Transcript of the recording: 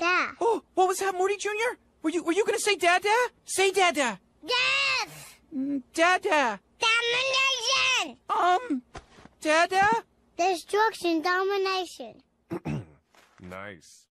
Oh, what was that, Morty Jr.? Were you were you gonna say Dada? Say Dada. Yes. Mm, Dada. Domination! Um, Dada. Destruction, domination. Nice.